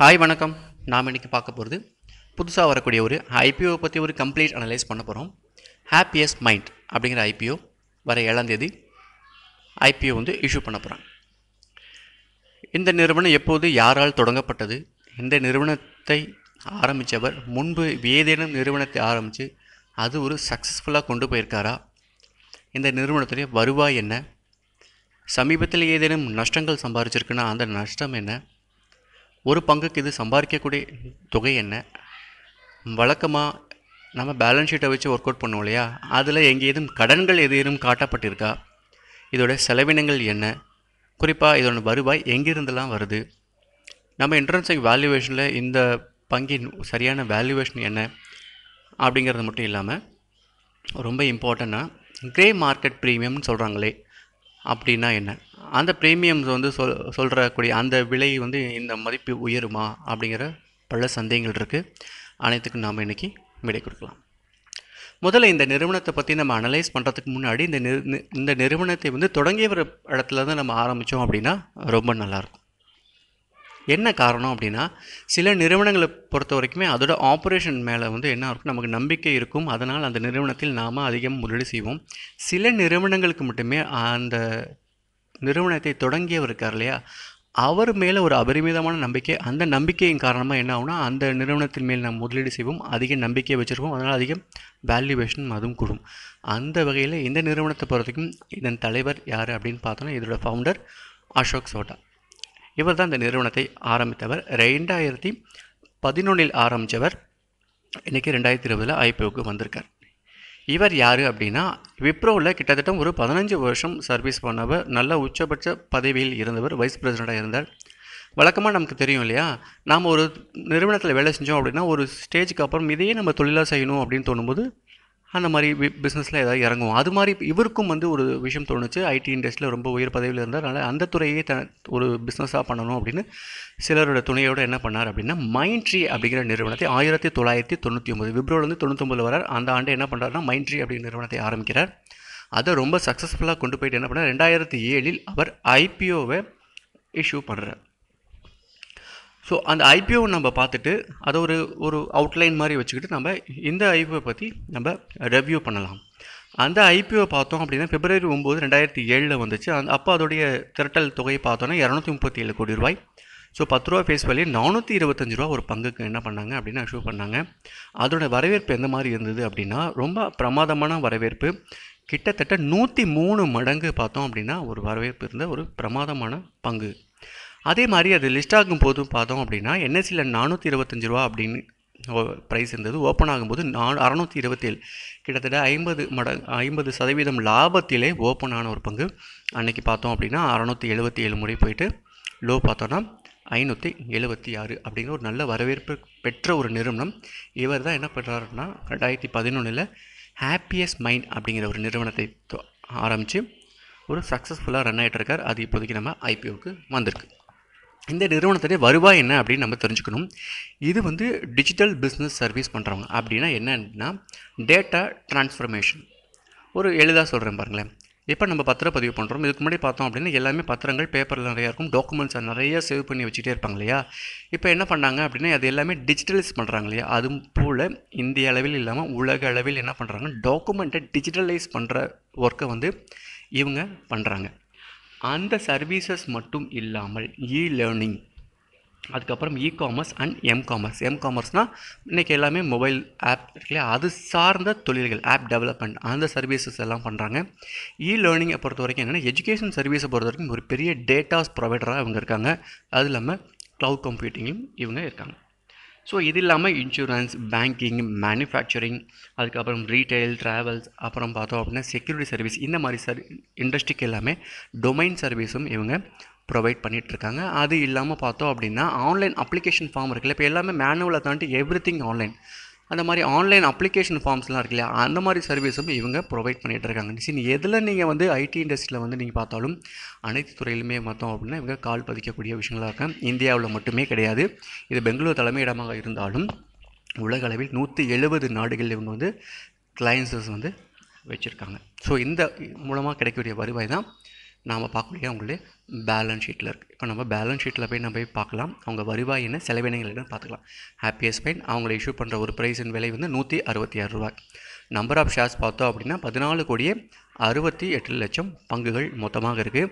Hi வணக்கம். நாம் இன்றைக்கி பார்க்க போகிறது புதுசாக வரக்கூடிய ஒரு ஐபிஓ பற்றி ஒரு கம்ப்ளீட் அனலைஸ் பண்ண போகிறோம் ஹாப்பியஸ்ட் மைண்ட் அப்படிங்கிற ஐபிஓ வர ஏழாம் தேதி ஐபிஓ வந்து இஷ்யூ பண்ண போகிறாங்க இந்த நிறுவனம் எப்போது யாரால் தொடங்கப்பட்டது? இந்த நிறுவனத்தை ஆரம்பித்தவர் முன்பு ஏதேனும் நிறுவனத்தை ஆரம்பித்து அது ஒரு சக்ஸஸ்ஃபுல்லாக கொண்டு போயிருக்காரா? இந்த நிறுவனத்துடைய வருவாய் என்ன? சமீபத்தில் ஏதேனும் நஷ்டங்கள் சம்பாரிச்சிருக்குன்னா அந்த நஷ்டம் என்ன? ஒரு பங்குக்கு இது சம்பாதிக்கக்கூடிய தொகை என்ன? வழக்கமாக நம்ம பேலன்ஸ் ஷீட்டை வச்சு ஒர்க் அவுட் பண்ணுவோம் இல்லையா? அதில் எங்கேயும் கடன்கள் எதுவும் காட்டப்பட்டிருக்கா? இதோட செலவினங்கள் என்ன? குறிப்பாக இதோட வருவாய் எங்கிருந்தெல்லாம் வருது? நம்ம இன்ட்ரன்சிக் வேல்யூவேஷனில் இந்த பங்கின் சரியான வேல்யூவேஷன் என்ன? அப்படிங்கிறது மட்டும் இல்லாமல் ரொம்ப இம்பார்ட்டண்ட்டாக க்ரே மார்க்கெட் ப்ரீமியம்னு சொல்கிறாங்களே அப்படின்னா என்ன? அந்த ப்ரீமியம்ஸ் வந்து சொல் சொல்கிறக்கூடிய அந்த விலை வந்து இந்த மதிப்பு உயருமா அப்படிங்கிற பல சந்தேகங்கள் இருக்குது அனைத்துக்கும் நாம் இன்றைக்கி விடை கொடுக்கலாம். முதல்ல இந்த நிறுவனத்தை பற்றி நம்ம அனலைஸ் பண்ணுறதுக்கு முன்னாடி இந்த நிறு இந்த நிறுவனத்தை வந்து தொடங்கிய ஒரு இடத்துல தான் நம்ம ஆரம்பித்தோம் அப்படின்னா ரொம்ப நல்லாயிருக்கும் என்ன காரணம் அப்படின்னா சில நிறுவனங்களை பொறுத்த வரைக்குமே அதோட ஆப்ரேஷன் மேலே வந்து என்ன இருக்கும் நமக்கு நம்பிக்கை இருக்கும். அதனால் அந்த நிறுவனத்தில் நாம் அதிகம் முதலீடு செய்வோம். சில நிறுவனங்களுக்கு மட்டுமே அந்த நிறுவனத்தை தொடங்கியவர் இருக்கார் இல்லையா? அவர் மேலே ஒரு அபரிமிதமான நம்பிக்கை அந்த நம்பிக்கையின் காரணமாக என்ன ஆகுனா அந்த நிறுவனத்தின் மேல் நாம் முதலீடு செய்வோம் அதிக நம்பிக்கையை வச்சுருக்கோம் அதனால் அதிகம் வேல்யூவேஷன் அதுவும் கூடும். அந்த வகையில் இந்த நிறுவனத்தை பொறுத்த வரைக்கும் இதன் தலைவர் யார் அப்படின்னு பார்த்தோன்னா இதோட ஃபவுண்டர் அசோக் சோட்டா. இவர் தான் இந்த நிறுவனத்தை ஆரம்பித்தவர். ரெண்டாயிரத்தி பதினொன்றில் ஆரம்பித்தவர் இன்றைக்கி ரெண்டாயிரத்தி இருபதில் ஐபிஓக்கு வந்திருக்கார். இவர் யார் அப்படின்னா விப்ரோவில் கிட்டத்தட்ட ஒரு பதினஞ்சு வருஷம் சர்வீஸ் பண்ணவர் நல்ல உச்சபட்ச பதவியில் இருந்தவர் வைஸ் பிரசிடெண்ட்டாக இருந்தார். வழக்கமாக நமக்கு தெரியும் இல்லையா? நாம் ஒரு நிறுவனத்தில் வேலை செஞ்சோம் அப்படின்னா ஒரு ஸ்டேஜுக்கு அப்புறம் இதையே நம்ம தொழிலாக செய்யணும் அப்படின்னு தோணும்போது அந்த மாதிரி பிஸ்னஸில் ஏதாவது இறங்குவோம். அது மாதிரி இவருக்கும் வந்து ஒரு விஷயம் தோணுச்சு. ஐடி இண்டஸ்ட்ரியில் ரொம்ப உயர் பதவியில் இருந்தார். அதனால் அந்த துறையே த ஒரு பிஸ்னஸாக பண்ணணும் அப்படின்னு சிலரோட துணையோடு என்ன பண்ணார் அப்படின்னா மைண்ட்ரி அப்படிங்கிற நிறுவனத்தை ஆயிரத்தி தொள்ளாயிரத்தி தொண்ணூற்றி ஒம்பது விப்ரோலேருந்து ஒம்பது வரார் அந்த ஆண்டு என்ன பண்ணுறாருன்னா மைண்ட்ரி அப்படிங்கிற நிறுவனத்தை ஆரம்பிக்கிறார். அதை ரொம்ப சக்ஸஸ்ஃபுல்லாக கொண்டு போயிட்டு என்ன பண்ணார்? ரெண்டாயிரத்தி ஏழில் அவர் ஐபிஓவை இஷ்யூ பண்ணுறார் ஸோ அந்த ஐபிஓ நம்ம பார்த்துட்டு அதை ஒரு ஒரு அவுட்லைன் மாதிரி வச்சுக்கிட்டு நம்ம இந்த ஐபிஓ பற்றி நம்ம ரெவ்யூ பண்ணலாம். அந்த ஐபிஓ பார்த்தோம் அப்படின்னா பிப்ரவரி ஒம்பது ரெண்டாயிரத்தி ஏழில் வந்துச்சு. அந்த அப்போ அதோடைய திரட்டல் தொகையை பார்த்தோன்னா இரநூத்தி முப்பத்தி ஏழு கோடி ரூபாய். ஸோ பத்து ரூபா ஃபேஸ் வேல்யூ நானூற்றி இருபத்தஞ்சு ரூபா ஒரு பங்குக்கு என்ன பண்ணாங்க அப்படின்னு அஷ்யூ பண்ணாங்க. அதோட வரவேற்பு எந்த மாதிரி இருந்தது அப்படின்னா ரொம்ப பிரமாதமான வரவேற்பு. கிட்டத்தட்ட நூற்றி மூணு மடங்கு பார்த்தோம் அப்படின்னா ஒரு வரவேற்பு இருந்த ஒரு பிரமாதமான பங்கு. அதே மாதிரி அது லிஸ்ட் ஆகும் போது பார்த்தோம் அப்படின்னா என்எஸ்சியில் நானூற்றி இருபத்தஞ்சி ரூபா அப்படின்னு ப்ரைஸ் இருந்தது. ஓப்பன் ஆகும்போது நான் அறநூற்றி இருபத்தேழு. கிட்டத்தட்ட ஐம்பது மட ஐம்பது சதவீதம் லாபத்திலே ஓப்பன் ஆன ஒரு பங்கு. அன்றைக்கி பார்த்தோம் அப்படின்னா அறநூற்றி எழுபத்தி ஏழு முறை போயிட்டு லோ பார்த்தோன்னா ஐநூற்றி எழுபத்தி ஆறு அப்படிங்கிற ஒரு நல்ல வரவேற்பு பெற்ற ஒரு நிறுவனம். இவர் தான் என்ன பண்ணுறாருன்னா ரெண்டாயிரத்தி பதினொன்றில் ஹாப்பியஸ்ட் மைண்ட் அப்படிங்கிற ஒரு நிறுவனத்தை தொ- ஆரம்பித்து ஒரு சக்ஸஸ்ஃபுல்லாக ரன் ஆகிட்டு இருக்கார் அது இப்போதைக்கு நம்ம ஐபிஓக்கு வந்திருக்கு. இந்த நிறுவனத்துடைய வருவாய் என்ன அப்படின்னு நம்ம தெரிஞ்சுக்கணும். இது வந்து டிஜிட்டல் பிஸ்னஸ் சர்வீஸ் பண்ணுறவங்க அப்படின்னா என்னன்னா டேட்டா டிரான்ஸ்ஃபர்மேஷன் ஒரு எளிதாக சொல்கிறேன் பாருங்களேன். இப்போ நம்ம பத்திரப்பதிவு பண்ணுறோம் இதுக்கு முன்னாடி பார்த்தோம் அப்படின்னா எல்லாமே பத்திரங்கள் பேப்பரில் நிறையா இருக்கும். டாக்குமெண்ட்ஸை நிறைய சேவ் பண்ணி வச்சுட்டே இருப்பாங்க இல்லையா? இப்போ என்ன பண்ணாங்க அப்படின்னா அது எல்லாமே டிஜிட்டலைஸ் பண்ணுறாங்க இல்லையா? அது போல் இந்திய அளவில் இல்லாமல் உலக அளவில் என்ன பண்ணுறாங்க டாக்குமெண்ட்டை டிஜிட்டலைஸ் பண்ணுற ஒர்க்கை வந்து இவங்க பண்ணுறாங்க அந்த சர்வீசஸ் மட்டும் இல்லாமல் இ லேர்னிங் அதுக்கப்புறம் e commerce and m commerce m காமர்ஸ்னால் இன்றைக்கி எல்லாமே மொபைல் ஆப் இருக்கு இல்லையா அது சார்ந்த தொழில்கள் ஆப் டெவலப்மெண்ட் அந்த சர்வீசஸ் எல்லாம் பண்ணுறாங்க இ லேர்னிங்கை பொறுத்த வரைக்கும் என்னென்னா எஜுகேஷன் சர்வீஸை பொறுத்த வரைக்கும் ஒரு பெரிய டேட்டாஸ் ப்ரொவைடராக இவங்க இருக்காங்க. அது இல்லாமல் க்ளவுட் கம்ப்யூட்டிங்கும் இவங்க இருக்காங்க. ஸோ இது இல்லாமல் இன்சூரன்ஸ் பேங்கிங் மேனுஃபேக்சரிங் அதுக்கப்புறம் ரீட்டைல் ட்ராவல்ஸ் அப்புறம் பார்த்தோம் அப்படின்னா செக்யூரிட்டி சர்வீஸ் இந்த மாதிரி சர் இண்டஸ்ட்ரிக்கு எல்லாமே டொமைன் சர்வீஸும் இவங்க ப்ரொவைட் பண்ணிகிட்ருக்காங்க அது இல்லாமல் பார்த்தோம் அப்படின்னா ஆன்லைன் அப்ளிகேஷன் ஃபார்ம் இருக்குல்ல இப்போ எல்லாமே மேனுவலை தாண்டி எவ்ரி திங் ஆன்லைன் அந்த மாதிரி ஆன்லைன் அப்ளிகேஷன் ஃபார்ம்ஸ்லாம் இருக்கு இல்லையா? அந்த மாதிரி சர்வீஸும் இவங்க ப்ரொவைட் பண்ணிகிட்டு இருக்காங்க. சரி எதில் நீங்கள் வந்து ஐடி இண்டஸ்ட்ரியில் வந்து நீங்கள் பார்த்தாலும் அனைத்து துறையிலுமே பார்த்தோம் அப்படின்னா இவங்க கால் பதிக்கக்கூடிய விஷயங்களாக இருக்கும் இந்தியாவில் மட்டுமே கிடையாது. இது பெங்களூர் தலைமையிடமாக இருந்தாலும் உலக அளவில் நூற்றி எழுபது நாடுகள் இவங்க வந்து கிளையன்சஸ் வந்து வச்சுருக்காங்க. ஸோ இந்த மூலமாக கிடைக்கக்கூடிய வருவாய் தான் நாம் பார்க்கக்கூடிய அவங்களுடைய பேலன்ஸ் ஷீட்டில் இருக்குது இப்போ நம்ம பேலன்ஸ் ஷீட்டில் போய் நம்ம போய் பார்க்கலாம். அவங்க வருவாய் என்ன செலவினங்கள் என்னன்னு பார்த்துக்கலாம். ஹாப்பியஸ்ட் பெயின் அவங்கள இஷ்யூ பண்ணுற ஒரு ப்ரைஸின் விலை வந்து நூற்றி அறுபத்தி ஆறு ரூபாய். நம்பர் ஆஃப் ஷேர்ஸ் பார்த்தோம் அப்படின்னா பதினாலு கோடியே அறுபத்தி எட்டு லட்சம் பங்குகள் மொத்தமாக இருக்குது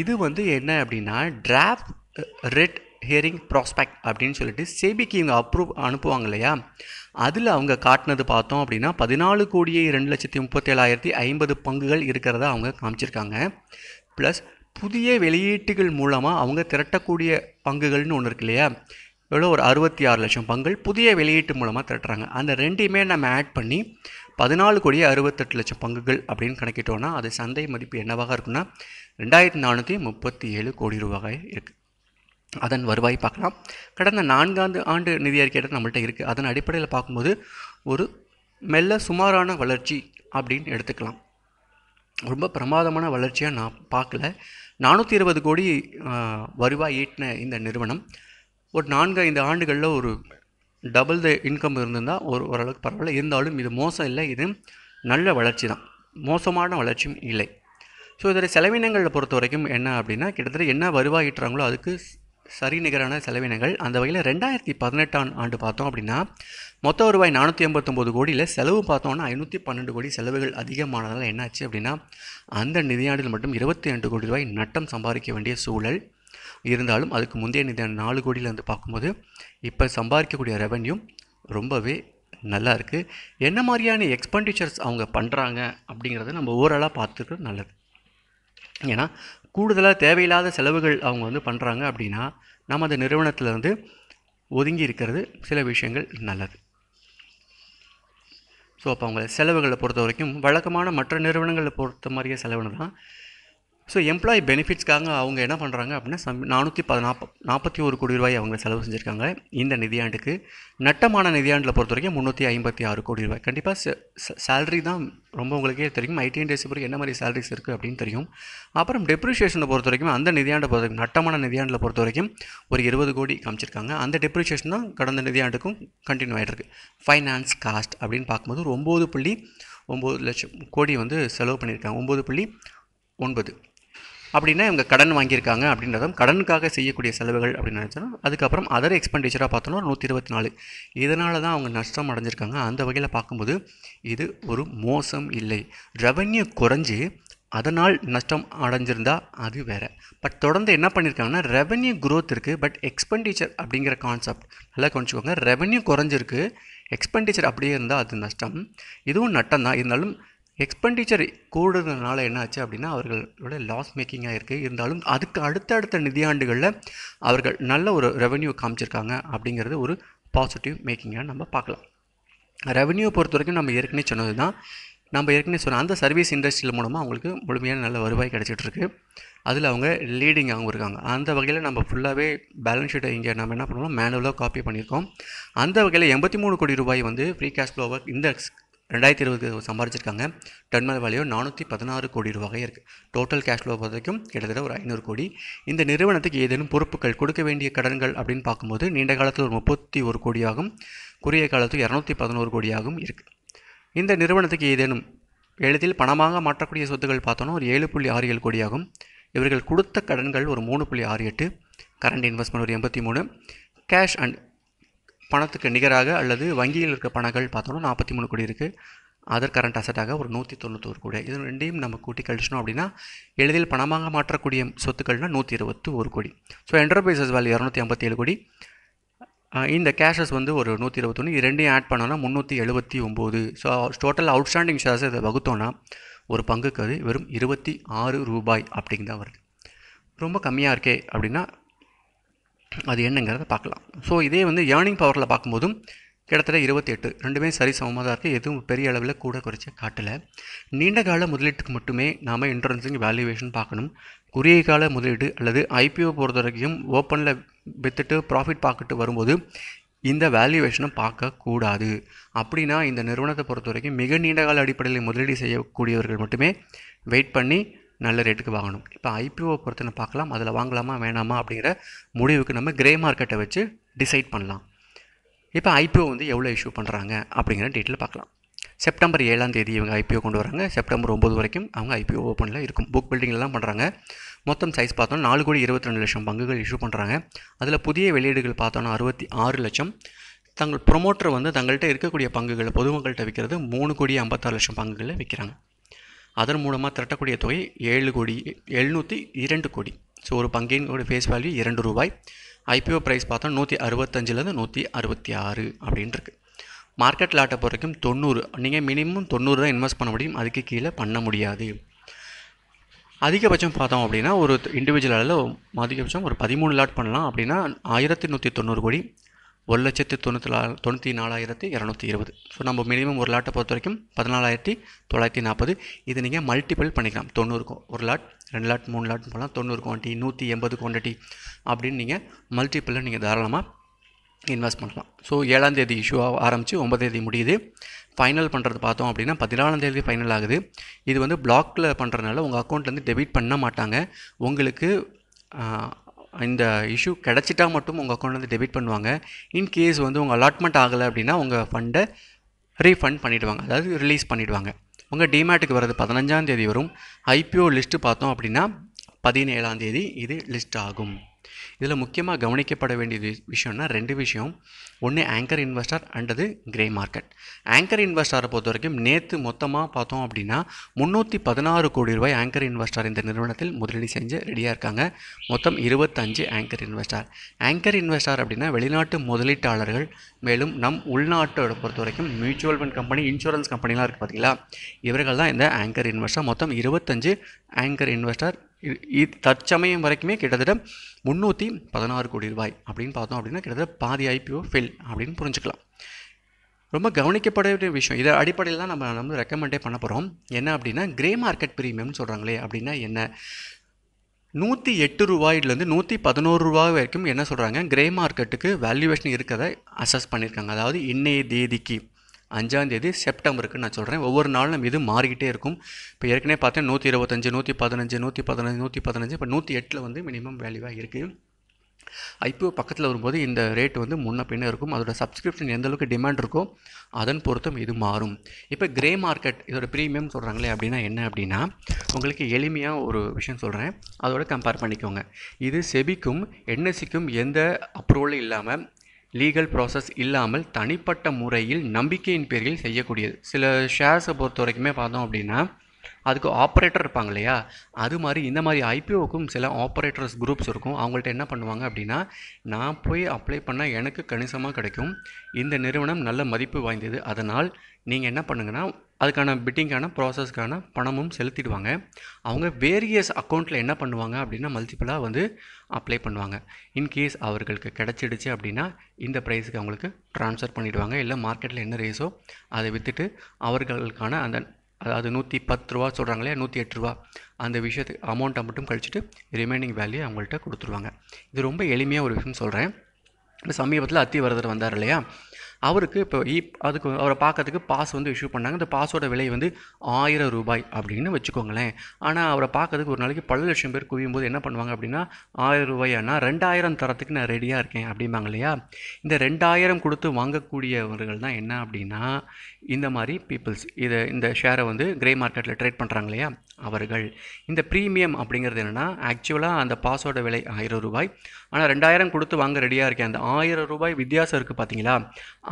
இது வந்து என்ன அப்படின்னா டிராஃப்ட் ரெட் ஹியரிங் ப்ராஸ்பெக்ட் அப்படின்னு சொல்லிட்டு செபிக்கு இவங்க அப்ரூவ் அனுப்புவாங்க இல்லையா? அதில் அவங்க காட்டினது பார்த்தோம் அப்படின்னா பதினாலு கோடியே ரெண்டு லட்சத்தி முப்பத்தேழாயிரத்தி ஐம்பது பங்குகள் இருக்கிறத அவங்க காமிச்சிருக்காங்க. ப்ளஸ் புதிய வெளியீட்டுகள் மூலமாக அவங்க திரட்டக்கூடிய பங்குகள்னு ஒன்று இருக்கு இல்லையா? எவ்வளோ ஒரு அறுபத்தி ஆறு லட்சம் பங்குகள் புதிய வெளியீட்டு மூலமாக திரட்டுறாங்க. அந்த ரெண்டையுமே நம்ம ஆட் பண்ணி பதினாலு கோடியே அறுபத்தெட்டு லட்சம் பங்குகள் அப்படின்னு கணக்கிட்டோன்னா அது சந்தை மதிப்பு என்னவாக இருக்குன்னா ரெண்டாயிரத்தி நானூற்றி முப்பத்தி ஏழு கோடி ரூபாய் இருக்குது அதன் வருவாய் பார்க்கலாம். கடந்த நான்காண்டு ஆண்டு நிதி அறிக்கை நம்மள்ட்ட இருக்குது அதன் அடிப்படையில் பார்க்கும்போது ஒரு மெல்ல சுமாரான வளர்ச்சி அப்படின்னு எடுத்துக்கலாம். ரொம்ப பிரமாதமான வளர்ச்சியாக நான் பார்க்கல. நானூற்றி இருபது கோடி வருவாய் ஈட்டின இந்த நிறுவனம் ஒரு நான்கு ஐந்து ஆண்டுகளில் ஒரு டபுள் த இன்கம் இருந்திருந்தால் ஒரு ஓரளவுக்கு பரவாயில்ல. இருந்தாலும் இது மோசம் இல்லை. இது நல்ல வளர்ச்சி தான். மோசமான வளர்ச்சியும் இல்லை. ஸோ இதில் செலவினங்களை பொறுத்த வரைக்கும் என்ன அப்படின்னா கிட்டத்தட்ட என்ன வருவாய் ஈட்டுறாங்களோ அதுக்கு சரி நிகரான செலவினங்கள். அந்த வகையில் ரெண்டாயிரத்தி பதினெட்டாம் ஆண்டு பார்த்தோம் அப்படின்னா மொத்த வருவாய் நானூற்றி ஐம்பத்தொம்போது கோடியில் செலவு பார்த்தோம்னா ஐநூற்றி பன்னெண்டு கோடி செலவுகள் அதிகமானதால் என்னாச்சு அப்படின்னா அந்த நிதியாண்டில் மட்டும் இருபத்தி ரெண்டு கோடி ரூபாய் நட்டம் சம்பாதிக்க வேண்டிய சூழல் இருந்தாலும் அதுக்கு முந்தைய நிதியாண்டு நாலு கோடியிலேருந்து பார்க்கும்போது இப்போ சம்பாதிக்கக்கூடிய ரெவன்யூ ரொம்பவே நல்லா இருக்குது என்ன மாதிரியான எக்ஸ்பெண்டிச்சர்ஸ் அவங்க பண்ணுறாங்க அப்படிங்கிறத நம்ம ஓவராலாக பார்த்துக்கிறது நல்லது. ஏன்னா கூடுதலாக தேவையில்லாத செலவுகள் அவங்க வந்து பண்ணுறாங்க அப்படின்னா நம்ம அந்த நிறுவனத்தில் வந்து ஒதுங்கி இருக்கிறது சில விஷயங்கள் நல்லது. ஸோ அப்போ அவங்க செலவுகளை பொறுத்த வரைக்கும் வழக்கமான மற்ற நிறுவனங்களை பொறுத்த மாதிரியே செலவுன்னு தான் ஸோ எம்ப்ளாயி பெனிஃபிட்ஸ்க்காக அவங்க என்ன பண்ணுறாங்க அப்படின்னா சம் நானூற்றி பதினாப்ப நாற்பத்தி ஒரு கோடி ரூபாய் அவங்க செலவு செஞ்சுருக்காங்க இந்த நிதியாண்டுக்கு. நட்டமான நிதியாண்டில் பொறுத்த வரைக்கும் முந்நூற்றி ஐம்பத்தி ஆறு கோடி ரூபாய். கண்டிப்பாக சேலரி தான் ரொம்ப உங்களுக்கே தெரியும். ஐடி பிறகு என்ன மாதிரி சேலரிஸ் இருக்குது அப்படின்னு தெரியும். அப்புறம் டெப்ரிஷியேஷனை பொறுத்த வரைக்கும் அந்த நிதியாண்டை பொறுத்த வரைக்கும் நட்டமான நிதியாண்டில் பொறுத்த வரைக்கும் ஒரு இருபது கோடி காமிச்சிருக்காங்க. அந்த டெப்ரிஷியேஷன் தான் கடந்த நிதியாண்டுக்கும் கண்டினியூ ஆகிட்டு ஃபைனான்ஸ் காஸ்ட் அப்படின்னு பார்க்கும்போது ஒரு ஒம்பது புள்ளி ஒம்பது லட்சம் கோடி வந்து செலவு பண்ணியிருக்காங்க. ஒம்பது புள்ளி ஒன்பது. அப்படின்னா இவங்க கடன் வாங்கியிருக்காங்க அப்படின்றதும் கடனுக்காக செய்யக்கூடிய செலவுகள் அப்படின்னு நினச்சோன்னா அதுக்கப்புறம் அதர் எக்ஸ்பெண்டிச்சராக பார்த்தோம்னா நூற்றி இருபத்தி நாலு இதனால தான் அவங்க நஷ்டம் அடைஞ்சிருக்காங்க. அந்த வகையில் பார்க்கும்போது இது ஒரு மோசம் இல்லை. ரெவன்யூ குறைஞ்சி அதனால் நஷ்டம் அடைஞ்சிருந்தா அது வேறு. பட் தொடர்ந்து என்ன பண்ணியிருக்காங்கன்னா ரெவன்யூ க்ரோத் இருக்குது பட் எக்ஸ்பெண்டிச்சர் அப்படிங்கிற கான்செப்ட் நல்லா கொஞ்சிக்கோங்க ரெவன்யூ குறைஞ்சிருக்கு. எக்ஸ்பெண்டிச்சர் அப்படியே இருந்தால் அது நஷ்டம். இதுவும் நட்டம் தான் இருந்தாலும் எக்ஸ்பெண்டிச்சர் கூடுறதுனால என்ன ஆச்சு அப்படின்னா அவர்களோட லாஸ் மேக்கிங்காக இருக்குது இருந்தாலும் அதுக்கு அடுத்தடுத்த நிதியாண்டுகளில் அவர்கள் நல்ல ஒரு ரெவன்யூ காமிச்சிருக்காங்க அப்படிங்கிறது ஒரு பாசிட்டிவ் மேக்கிங்காக நம்ம பார்க்கலாம். ரெவன்யூ பொறுத்த வரைக்கும் நம்ம ஏற்கனவே சொன்னது தான் நம்ம ஏற்கனவே சொன்ன அந்த சர்வீஸ் இண்டஸ்ட்ரியில் மூலமாக அவங்களுக்கு முழுமையான நல்ல வருவாய் கிடச்சிட்ருக்கு. அதில் அவங்க லீடிங்காகவும் இருக்காங்க. அந்த வகையில் நம்ம ஃபுல்லாகவே பேலன்ஸ் ஷீட்டை இங்கே நம்ம என்ன பண்ணுவோம்? மேனுவலாக காப்பி பண்ணியிருக்கோம். அந்த வகையில் எண்பத்தி மூணு கோடி ரூபாய் வந்து ஃப்ரீ கேஷ் ஃப்ளோவை இந்த ரெண்டாயிரத்தி இருபது சம்பாரிச்சிருக்காங்க. டெர்மினல் வேல்யூ நானூற்றி பதினாறு கோடி ரூபாய் இருக்குது டோட்டல் கேஷ் ஃப்ளோ வரைக்கும் கிட்டத்தட்ட ஒரு ஐநூறு கோடி. இந்த நிறுவனத்துக்கு ஏதேனும் பொறுப்புகள் கொடுக்க வேண்டிய கடன்கள் அப்படின்னு பார்க்கும்போது நீண்ட காலத்தில் ஒரு முப்பத்தி ஒரு கோடியாகும். குறுகிய காலத்துக்கு இரநூத்தி பதினோரு கோடியாகவும் இருக்குது இந்த நிறுவனத்துக்கு ஏதேனும் எளிதில் பணமாக மாற்றக்கூடிய சொத்துக்கள் பார்த்தோன்னா ஒரு ஏழு புள்ளி ஆறு ஏழு கோடியாகும். இவர்கள் கொடுத்த கடன்கள் ஒரு மூணு புள்ளி ஆறு எட்டு. கரண்ட் இன்வெஸ்ட்மெண்ட் ஒரு எண்பத்தி மூணு. கேஷ் அண்ட் பணத்துக்கு நிகராக அல்லது வங்கியில் இருக்க பணங்கள் பார்த்தோன்னா நாற்பத்தி மூணு கோடி இருக்குது அதர் கரண்ட் அசட்டாக ஒரு நூற்றி தொண்ணூத்தோரு கோடி. இது ரெண்டையும் நம்ம கூட்டி கழிச்சினோம் அப்படின்னா எளிதில் பணமாக மாற்றக்கூடிய சொத்துக்கள்னால் நூற்றி இருபத்தி ஒரு கோடி. ஸோ என்டர்பிரைசஸ் வேல்யூ இரநூத்தி ஐம்பத்தி ஏழு கோடி uh, இந்த கேஷஸ் வந்து ஒரு நூற்றி இருபத்தொன்று இது ரெண்டையும் ஆட் பண்ணோன்னா முந்நூற்றி எழுபத்தி ஒம்பது. ஸோ டோட்டல் அவுட்ஸ்டாண்டிங் ஷேர்ஸ் இதை வகுத்தோன்னா ஒரு பங்குக்கு அது வெறும் இருபத்தி ஆறு ரூபாய் அப்படிங்க தான் வருது. ரொம்ப கம்மியாக இருக்கே அப்படின்னா அது என்னங்கிறத பார்க்கலாம். ஸோ இதே வந்து ஏர்னிங் பவரில் பார்க்கும்போதும் கிட்டத்தட்ட இருபத்தி எட்டு ரெண்டுமே சரி சமமாக தான் இருக்குது எதுவும் பெரிய அளவில் கூட குறைச்ச காட்டலை. நீண்ட கால முதலீட்டுக்கு மட்டுமே நாம் இன்ட்ரன்ஸிங் வேல்யூவேஷன் பார்க்கணும். குறுகிய கால முதலீடு அல்லது ஐபிஓ பொறுத்த வரைக்கும் ஓப்பனில் விற்றுட்டு ப்ராஃபிட் பார்க்கிட்டு வரும்போது இந்த வேல்யூவேஷனை பார்க்கக்கூடாது அப்படின்னா இந்த நிறுவனத்தை பொறுத்த வரைக்கும் மிக நீண்ட கால அடிப்படையில் முதலீடு செய்யக்கூடியவர்கள் மட்டுமே வெயிட் பண்ணி நல்ல ரேட்டுக்கு வாங்கணும். இப்போ ஐபிஓ பொறுத்தனை பார்க்கலாம். அதில் வாங்கலாமா வேணாமா அப்படிங்கிற முடிவுக்கு நம்ம கிரே மார்க்கெட்டை வச்சு டிசைட் பண்ணலாம். இப்போ ஐபிஓ வந்து எவ்வளோ இஷ்யூ பண்ணுறாங்க அப்படிங்கிற டீட்டெயில் பார்க்கலாம். செப்டம்பர் ஏழாம் தேதி இவங்க ஐபிஓ கொண்டு வராங்க. செப்டம்பர் ஒம்பது வரைக்கும் அவங்க ஐபிஓ ஓப்பனில் இருக்கும். புக் பில்டிங்லாம் பண்ணுறாங்க மொத்தம் சைஸ் பார்த்தோம்னா நாலு கோடி இருபத்தி ரெண்டு லட்சம் பங்குகள் இஷ்யூ பண்ணுறாங்க அதில் புதிய வெளியீடுகள் பார்த்தோன்னா அறுபத்தி ஆறு லட்சம். தங்கள் ப்ரொமோட்டர் வந்து தங்கள்கிட்ட இருக்கக்கூடிய பங்குகளை பொதுமக்கள்கிட்ட விற்கிறது மூணு கோடி ஐம்பத்தாறு லட்சம் பங்குகளை விற்கிறாங்க அதன் மூலமாக திரட்டக்கூடிய தொகை ஏழு கோடி எழுநூற்றி இரண்டு கோடி. ஸோ ஒரு பங்கின் ஃபேஸ் வேல்யூ இரண்டு ரூபாய். ஐபிஓ ப்ரைஸ் பார்த்தா நூற்றி அறுபத்தஞ்சிலேருந்து நூற்றி அறுபத்தி ஆறு அப்படின்ட்டுருக்கு மார்க்கெட் லாட்டை பொறுத்த வரைக்கும் தொண்ணூறு. நீங்கள் மினிமம் தொண்ணூறு தான் இன்வெஸ்ட் பண்ண முடியும். அதுக்கு கீழே பண்ண முடியாது. அதிகபட்சம் பார்த்தோம் அப்படின்னா ஒரு இண்டிவிஜுவலில் அதிகபட்சம் ஒரு பதிமூணு லாட் பண்ணலாம் அப்படின்னா ஆயிரத்தி நூற்றி தொண்ணூறு கோடி. ஒரு லட்சத்து தொண்ணூற்றி நா தொண்ணூற்றி நாலாயிரத்தி இரநூத்தி இருபது. ஸோ நம்ம மினிமம் ஒரு லாட்டை பொறுத்த வரைக்கும் பதினாலாயிரத்தி தொள்ளாயிரத்தி நாற்பது. இது நீங்கள் மல்டிபிள் பண்ணிக்கலாம். தொண்ணூறுக்கும் ஒரு லாட் ரெண்டு லாட் மூணு லாட் போகலாம் தொண்ணூறு குவான்டி நூற்றி எண்பது குவான்டிட்டி அப்படின்னு நீங்கள் மல்டிப்பிளில் நீங்கள் தாராளமாக இன்வெஸ்ட் பண்ணலாம். ஸோ ஏழாம் தேதி இஷ்யூ ஆரம்பித்து ஒன்பதேதி முடியுது. ஃபைனல் பண்ணுறது பார்த்தோம் அப்படின்னா பதினாலாம் தேதி ஃபைனல் ஆகுது. இது வந்து பிளாக்கில் பண்ணுறதுனால உங்கள் அக்கௌண்ட்லேருந்து டெபிட் பண்ண மாட்டாங்க. உங்களுக்கு இந்த இஷ்யூ கிடச்சிட்டா மட்டும் உங்கள் அக்கௌண்ட் வந்து டெபிட் பண்ணுவாங்க. இன்கேஸ் வந்து உங்கள் அலாட்மெண்ட் ஆகலை அப்படின்னா உங்கள் ஃபண்டை ரீஃபண்ட் பண்ணிவிடுவாங்க அதாவது ரிலீஸ் பண்ணிவிடுவாங்க உங்கள் டிமேட்டுக்கு வர்றது பதினஞ்சாம் தேதி வரும். ஐபிஓ லிஸ்ட்டு பார்த்தோம் அப்படின்னா பதினேழாம் தேதி இது லிஸ்ட் ஆகும். இதில் முக்கியமாக கவனிக்கப்பட வேண்டிய விஷயம்னா ரெண்டு விஷயம். ஒன்று ஆங்கர் இன்வெஸ்டர் அண்டது கிரே மார்க்கெட் ஆங்கர் இன்வெஸ்டரை பொறுத்த வரைக்கும் நேற்று மொத்தமாக பார்த்தோம் அப்படின்னா முந்நூற்றி பதினாறு கோடி ரூபாய் ஆங்கர் இன்வெஸ்டர் இந்த நிறுவனத்தில் முதலீடு செஞ்சு ரெடியாக இருக்காங்க. மொத்தம் இருபத்தஞ்சு ஆங்கர் இன்வெஸ்டர் ஆங்கர் இன்வெஸ்டர் அப்படின்னா வெளிநாட்டு முதலீட்டாளர்கள் மேலும் நம் உள்நாட்டோட பொறுத்த வரைக்கும் மியூச்சுவல் ஃபண்ட் கம்பெனி இன்சூரன்ஸ் கம்பெனிலாம் இருக்குது பார்த்தீங்களா இவர்கள் தான் இந்த ஆங்கர் இன்வெஸ்டர் மொத்தம் இருபத்தஞ்சு ஆங்கர் இன்வெஸ்டர் இ- இ- தற்சமயம் வரைக்குமே கிட்டத்தட்ட முந்நூற்றி பதினாறு கோடி ரூபாய் அப்படின்னு பார்த்தோம் அப்படின்னா கிட்டத்தட்ட பாதி ஐபிஓ அப்படின்னு புரிஞ்சுக்கலாம். ரொம்ப கவனிக்கப்பட வேண்டிய விஷயம். இதை அடிப்படையில் தான் நம்ம நம்ம ரெக்கமெண்டே பண்ண போகிறோம் என்ன அப்படின்னா கிரே மார்க்கெட் ப்ரீமியம்னு சொல்கிறாங்களே அப்படின்னா என்ன? நூற்றி எட்டு ரூபாயிலேருந்து நூற்றி பதினோரு ரூபாய் வரைக்கும் என்ன சொல்கிறாங்க கிரே மார்க்கெட்டுக்கு வேல்யூவேஷன் இருக்கிறத அசஸ் பண்ணியிருக்காங்க. அதாவது இன்னைய தேதிக்கு அஞ்சாந்தேதி செப்டம்பருக்கு நான் சொல்கிறேன் ஒவ்வொரு நாளும் இது மாறிக்கிட்டே இருக்கும். இப்போ ஏற்கனவே பார்த்தேன் நூற்றி இருபத்தஞ்சு நூற்றி பதினஞ்சு நூற்றி பதினஞ்சு நூற்றி பதினஞ்சு. இப்போ நூற்றி எட்டில் வந்து மினிமம் வேல்யூவாக இருக்குது ஐபிஓ பக்கத்தில் வரும்போது இந்த ரேட் வந்து முன்ன பின்ன இருக்கும். அதோட சப்ஸ்கிரிப்ஷன் எந்த அளவுக்கு டிமாண்ட் இருக்கோ அதன் பொருத்தும் இது மாறும். இப்போ கிரே மார்க்கெட் இதோட ப்ரீமியம் சொல்கிறாங்களே அப்படின்னா என்ன அப்படின்னா உங்களுக்கு எளிமையாக ஒரு விஷயம் சொல்கிறேன் அதோட கம்பேர் பண்ணிக்கோங்க. இது செபிக்கும் என்எஸ்சிக்கும் எந்த அப்ரூவலும் இல்லாமல் லீகல் ப்ராசஸ் இல்லாமல் தனிப்பட்ட முறையில் நம்பிக்கையின் பேரில் செய்யக்கூடியது. சில ஷேர்ஸை பொறுத்த வரைக்குமே பார்த்தோம் அப்படின்னா அதுக்கு ஆப்ரேட்டர் இருப்பாங்க இல்லையா அது மாதிரி இந்த மாதிரி ஐபிஓக்கும் சில ஆப்ரேட்டர்ஸ் குரூப்ஸ் இருக்கும். அவங்கள்ட்ட என்ன பண்ணுவாங்க அப்படின்னா நான் போய் அப்ளை பண்ணால் எனக்கு கணிசமாக கிடைக்கும். இந்த நிறுவனம் நல்ல மதிப்பு வாய்ந்தது. அதனால் நீங்கள் என்ன பண்ணுங்கன்னா அதுக்கான பிட்டிங்கான ப்ராசஸ்க்கான பணமும் செலுத்திடுவாங்க. அவங்க வேரியஸ் அக்கௌண்ட்டில் என்ன பண்ணுவாங்க அப்படின்னா மல்டிப்புளாக வந்து அப்ளை பண்ணுவாங்க. இன்கேஸ் அவர்களுக்கு கிடச்சிடுச்சு அப்படின்னா இந்த ப்ரைஸுக்கு அவங்களுக்கு ட்ரான்ஸ்ஃபர் பண்ணிவிடுவாங்க இல்லை மார்க்கெட்டில் என்ன ரேஸோ அதை விற்றுட்டு அவர்களுக்கான அந்த அதாவது நூற்றி பத்து ரூபா சொல்கிறாங்களே நூற்றி எட்டு ரூபா. அந்த விஷயத்துக்கு அமௌண்ட்டை மட்டும் கழிச்சிட்டு ரிமைனிங் வேல்யூ அவங்கள்ட்ட கொடுத்துருவாங்க. இது ரொம்ப எளிமையாக ஒரு விஷயம் சொல்கிறேன் இப்போ சமீபத்தில் அத்தி வரதர் வந்தார் இல்லையா? அவருக்கு இப்போ இ அதுக்கு அவரை பார்க்கறதுக்கு பாஸ் வந்து இஷ்யூ பண்ணாங்க. இந்த பாஸோட விலை வந்து ஆயிரம் ரூபாய் அப்படின்னு வச்சுக்கோங்களேன். ஆனால் அவரை பார்க்கறதுக்கு ஒரு நாளைக்கு பல லட்சம் பேர் குவியும் போது என்ன பண்ணுவாங்க அப்படின்னா ஆயிரம் ரூபாயானா ரெண்டாயிரம் தரத்துக்கு நான் ரெடியாக இருக்கேன் அப்படிம்பாங்க இல்லையா? இந்த ரெண்டாயிரம் கொடுத்து வாங்கக்கூடியவர்கள் தான் என்ன அப்படின்னா இந்த மாதிரி பீப்புள்ஸ் இதை இந்த ஷேரை வந்து கிரே மார்க்கெட்டில் ட்ரேட் பண்ணுறாங்க இல்லையா? அவர்கள். இந்த ப்ரீமியம் அப்படிங்கிறது என்னென்னா ஆக்சுவலாக அந்த பாஸோட விலை ஆயிரம் ரூபாய். ஆனால் ரெண்டாயிரம் கொடுத்து வாங்க ரெடியாக இருக்கேன். அந்த ஆயிரம் ரூபாய் வித்தியாசம் இருக்குது பார்த்தீங்களா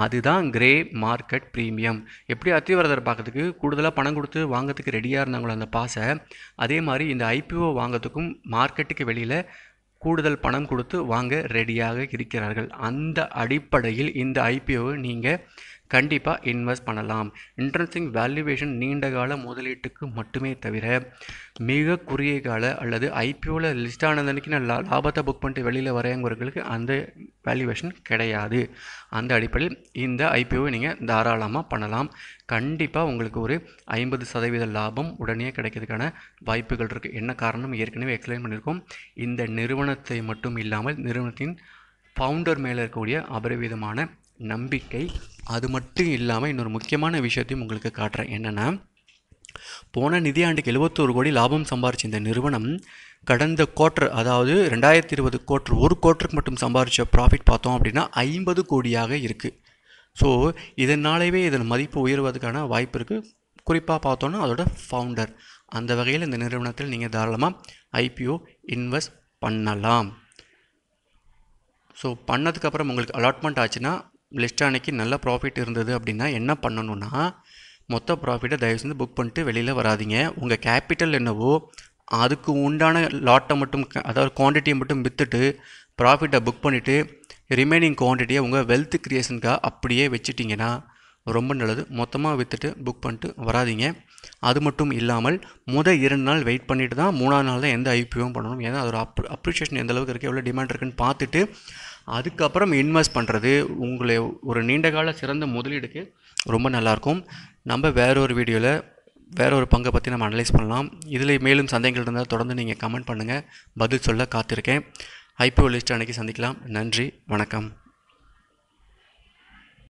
அதுதான் கிரே மார்க்கெட் ப்ரீமியம் எப்படி அத்திவரதர் பார்க்கறதுக்கு கூடுதலாக பணம் கொடுத்து வாங்கிறதுக்கு ரெடியாக இருந்தாங்களோ அந்த பாஸை அதே மாதிரி இந்த ஐபிஓ வாங்கிறதுக்கும் மார்க்கெட்டுக்கு வெளியில் கூடுதல் பணம் கொடுத்து வாங்க ரெடியாக இருக்கிறார்கள். அந்த அடிப்படையில் இந்த ஐபிஓவை நீங்கள் கண்டிப்பாக இன்வெஸ்ட் பண்ணலாம். இன்ட்ரெஸ்டிங் வேல்யூவேஷன் நீண்ட கால முதலீட்டுக்கு மட்டுமே தவிர மிக குறுகிய கால அல்லது ஐபிஓவில் லிஸ்ட் ஆனதன்னைக்கு நான் லா- லாபத்தை புக் பண்ணிட்டு வெளியில் வரவங்களுக்கு அந்த வேல்யூவேஷன் கிடையாது. அந்த அடிப்படையில் இந்த ஐபிஓவை நீங்கள் தாராளமாக பண்ணலாம். கண்டிப்பாக உங்களுக்கு ஒரு ஐம்பது சதவீத லாபம் உடனே கிடைக்கிறதுக்கான வாய்ப்புகள் இருக்குது என்ன காரணம்? ஏற்கனவே எக்ஸ்பிளைன் பண்ணியிருக்கோம். இந்த நிறுவனத்தை மட்டும் இல்லாமல் நிறுவனத்தின் ஃபவுண்டர் மேலே இருக்கக்கூடிய அபரிவிதமான நம்பிக்கை அது மட்டும் இல்லாமல் இன்னொரு முக்கியமான விஷயத்தையும் உங்களுக்கு காட்டுறேன். என்னென்னா போன நிதியாண்டுக்கு எழுபத்தோரு கோடி லாபம் சம்பாரிச்ச இந்த நிறுவனம் கடந்த குவார்டர் அதாவது ரெண்டாயிரத்தி இருபது குவார்டர் ஒரு குவார்டருக்கு மட்டும் சம்பாரித்த ப்ராஃபிட் பார்த்தோம் அப்படின்னா ஐம்பது கோடியாக இருக்குது ஸோ இதனாலவே இதன் மதிப்பு உயர்வதற்கான வாய்ப்பு இருக்குது குறிப்பாக பார்த்தோன்னா அதோட ஃபவுண்டர் அந்த வகையில் இந்த நிறுவனத்தில் நீங்கள் தாராளமாக ஐபிஓ இன்வெஸ்ட் பண்ணலாம். ஸோ பண்ணதுக்கப்புறம் உங்களுக்கு அலாட்மெண்ட் ஆச்சுன்னா லிஸ்ட் அன்னைக்கு நல்ல ப்ராஃபிட் இருந்தது அப்படின்னா என்ன பண்ணணும்னா மொத்த ப்ராஃபிட்டை தயவு செஞ்சு புக் பண்ணிட்டு வெளியில் வராதீங்க. உங்கள் கேபிட்டல் என்னவோ அதுக்கு உண்டான லாட்டை மட்டும் அதாவது குவான்டிட்டியை மட்டும் விற்றுட்டு ப்ராஃபிட்டை புக் பண்ணிவிட்டு ரிமைனிங் குவான்டிட்டியை உங்கள் வெல்த் க்ரியேஷனுக்காக அப்படியே வச்சுட்டிங்கன்னா ரொம்ப நல்லது. மொத்தமாக விற்றுட்டு புக் பண்ணிட்டு வராதீங்க. அது மட்டும் இல்லாமல் முதல் இரண்டு நாள் வெயிட் பண்ணிவிட்டு தான் மூணாவது நாள் தான் எந்த ஐபிஓவும் பண்ணணும். ஏன்னா அதோட அப் அப்ரிஷியேஷன் எந்த அளவுக்கு இருக்குது எவ்வளோ டிமாண்ட் இருக்குன்னு பார்த்துட்டு அதுக்கப்புறம் இன்வெஸ்ட் பண்ணுறது உங்களை ஒரு நீண்ட கால சிறந்த முதலீடுக்கு ரொம்ப நல்லாயிருக்கும். நம்ம வேற ஒரு வீடியோவில் வேற ஒரு பங்கை பற்றி நம்ம அனலைஸ் பண்ணலாம். இதில் மேலும் சந்தேகங்கள் இருந்தால் தொடர்ந்து நீங்கள் கமெண்ட் பண்ணுங்கள் பதில் சொல்ல காத்திருக்கேன். ஐபிஓ லிஸ்ட் அன்னைக்கு சந்திக்கலாம். நன்றி. வணக்கம்.